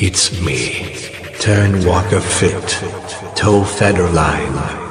It's me, Turn Walker Fit, Toe Federline.